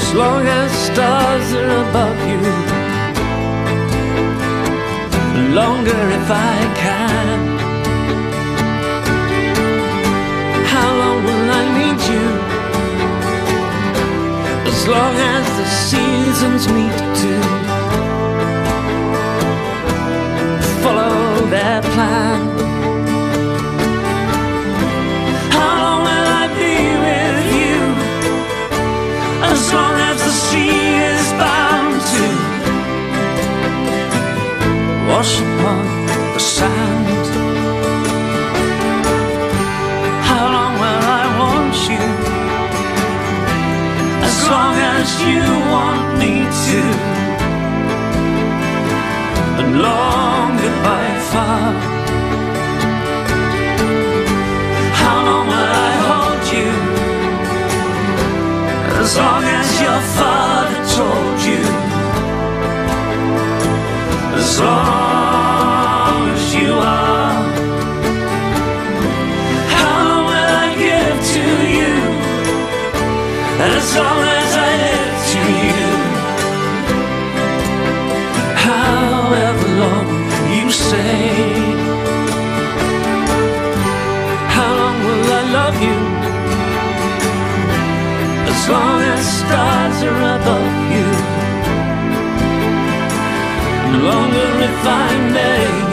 As long as stars are above you. Longer if I can. How long will I need you? As long as the seasons meet to Follow their plan Upon the sand. How long will I want you? As long as you want me to. And longer by As long as I live to you However long you say How long will I love you? As long as stars are above you. No Longer if I may